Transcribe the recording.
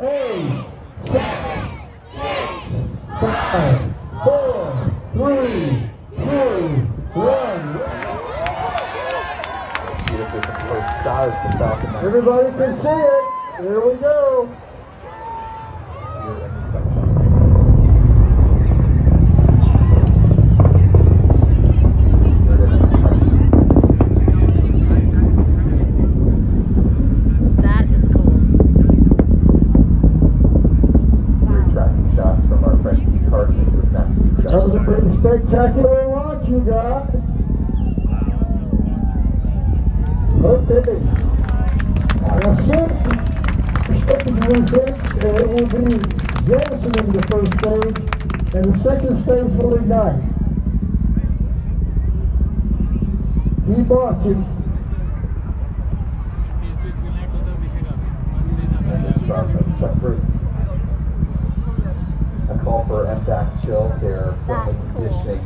eight, seven, six, five, four, three, two, one. See if we can post the Falcon Everybody can see it. Here we go. Shots friend Pete Carsons with Next That was a pretty spectacular launch, you guys. Okay. Now, soon, expected to lose it, uh, it will be jettisoning the first stage, and the second stage will ignite. Keep watching. And this from Chuck Bruce. Call for MVac chill care, That's cool. conditioning.